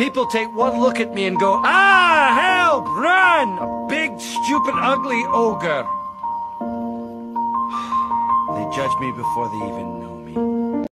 People take one look at me and go, Ah, help, run! A big, stupid, ugly ogre. They judge me before they even know me.